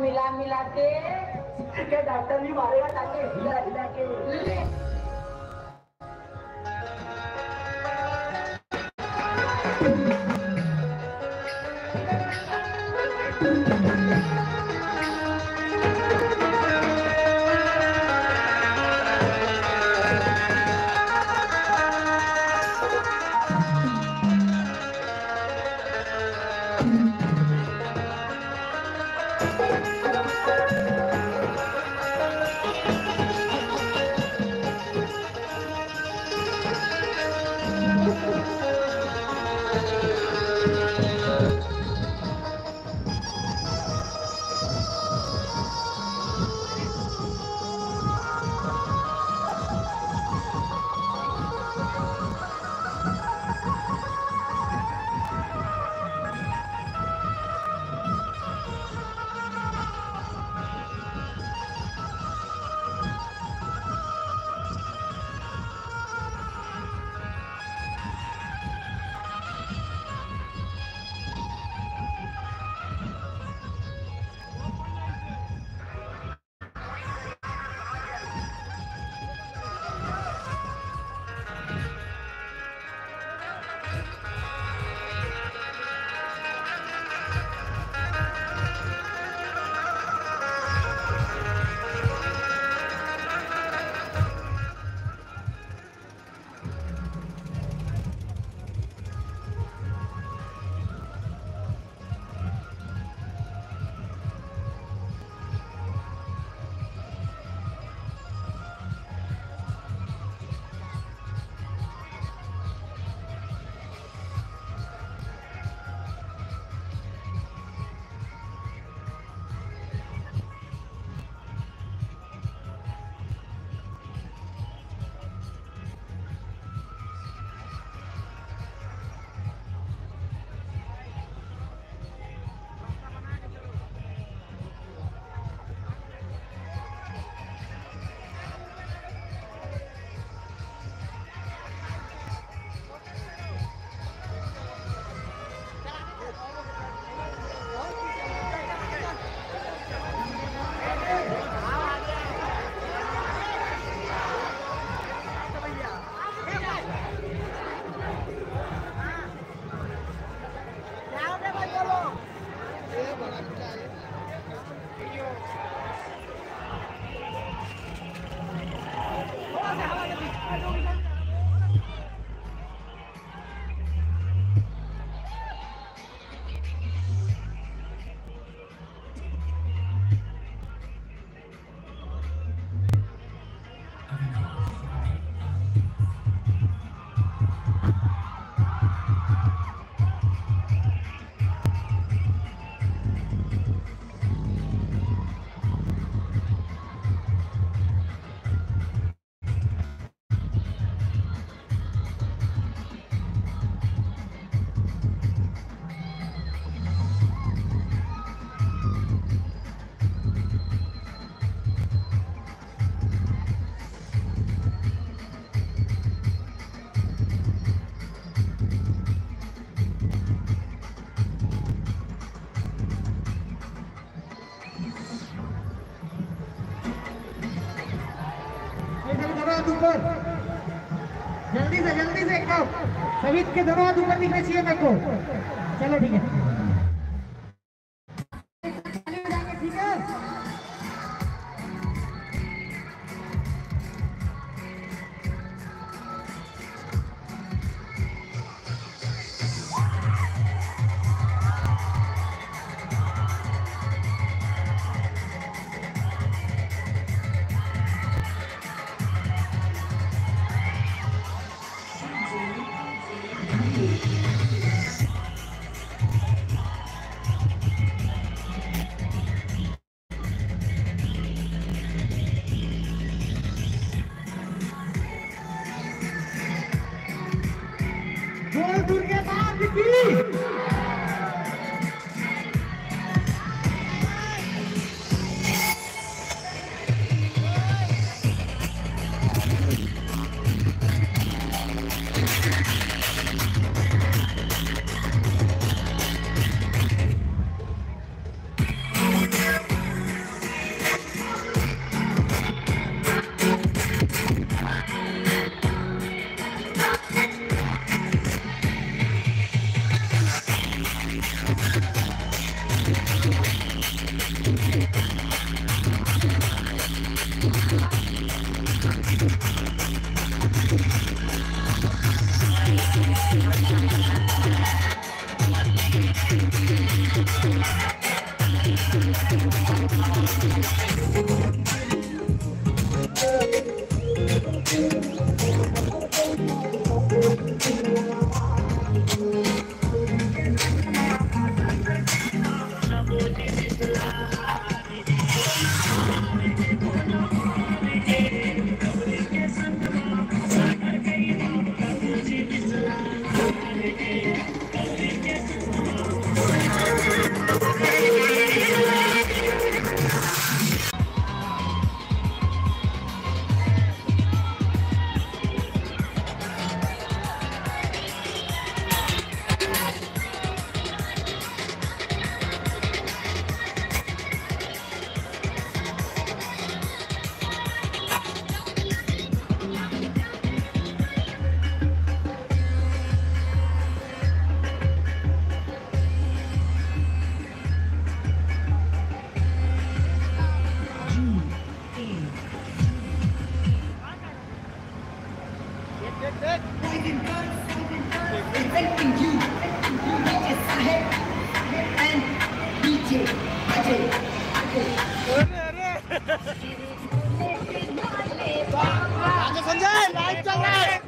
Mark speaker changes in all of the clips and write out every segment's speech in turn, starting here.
Speaker 1: मिला मिला के डॉक्टर भी मारेगा ताकि
Speaker 2: सभी के दोनों हाथ ऊपर दिखने चाहिए मेरे को। चलो ठीक है।
Speaker 1: संजय लाइट चल रहा है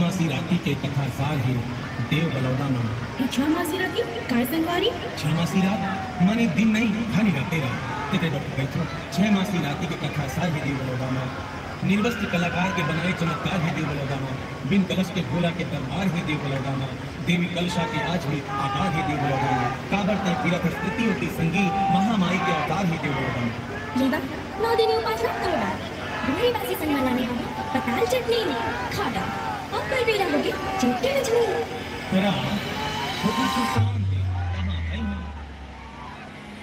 Speaker 3: मासी राती के कथा सार ही देव बलौदा मन
Speaker 4: छह मासी राखी काय संगवारी?
Speaker 3: छह मासी रात माने दिन नहीं खाली राते रात तेरे डॉक्टर बैठो छह मासी राती के कथा सार ही देव बलौदा मन निर्वस्त्र कलाकार के बनाए चमत्कार है देव बलौदा मन बिन कलश के भोला के दरबार है देव बलौदा मन देवी कलशा के आज भी आकार है देव बलौदा मन काबर तय तीरथ स्थिति होती संगी महामाई के अवतार है देव बलौदा मन
Speaker 4: लेवा नौ दिन उपासना करना भूरी बासी संग मनाने वाला पताल चटनी ने खादा अब भी रहोगे चिंता चटनी नचनी
Speaker 3: तेरा खुद सुसान दे कहाँ है मैं?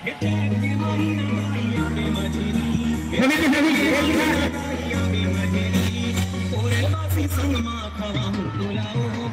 Speaker 3: ये तेरे दीवानी नमाइयों में मजरी ओरे मासी संग मा खवा तुलाओ